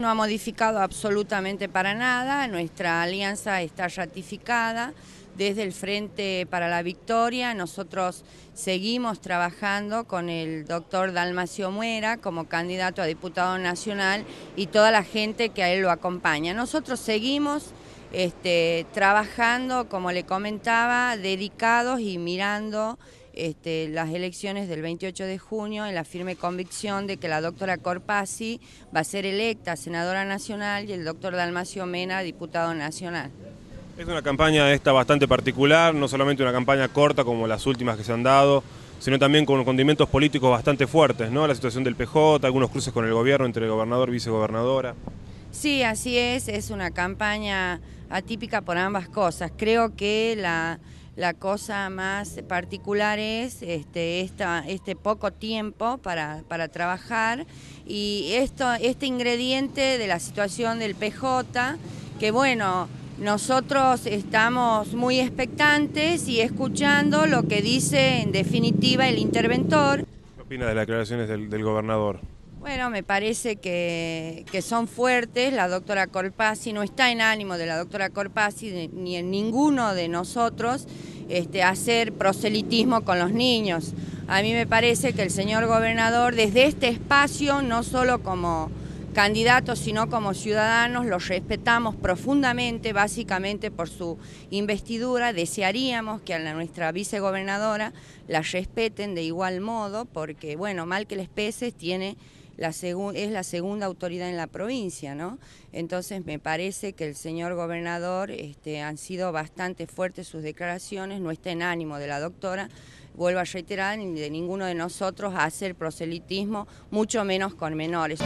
No ha modificado absolutamente para nada, nuestra alianza está ratificada desde el Frente para la Victoria. Nosotros seguimos trabajando con el doctor Dalmacio Muera como candidato a diputado nacional y toda la gente que a él lo acompaña. Nosotros seguimos este, trabajando, como le comentaba, dedicados y mirando este, las elecciones del 28 de junio en la firme convicción de que la doctora Corpasi va a ser electa senadora nacional y el doctor Dalmacio Mena diputado nacional. Es una campaña esta bastante particular, no solamente una campaña corta como las últimas que se han dado, sino también con condimentos políticos bastante fuertes, ¿no? La situación del PJ, algunos cruces con el gobierno entre el gobernador y vicegobernadora. Sí, así es, es una campaña atípica por ambas cosas. Creo que la, cosa más particular es este, este poco tiempo para, trabajar y esto, este ingrediente de la situación del PJ, que bueno, nosotros estamos muy expectantes y escuchando lo que dice en definitiva el interventor. ¿Qué opina de las declaraciones del gobernador? Bueno, me parece que, son fuertes. La doctora Corpasi no está en ánimo de la doctora Corpasi ni en ninguno de nosotros este, hacer proselitismo con los niños. A mí me parece que el señor gobernador desde este espacio, no solo como candidatos, sino como ciudadanos, los respetamos profundamente, básicamente por su investidura. Desearíamos que a nuestra vicegobernadora la respeten de igual modo, porque, bueno, mal que les pese, tiene es la segunda autoridad en la provincia, ¿no? Entonces me parece que el señor gobernador este, han sido bastante fuertes sus declaraciones, no está en ánimo de la doctora, vuelvo a reiterar, ni de ninguno de nosotros a hacer proselitismo, mucho menos con menores.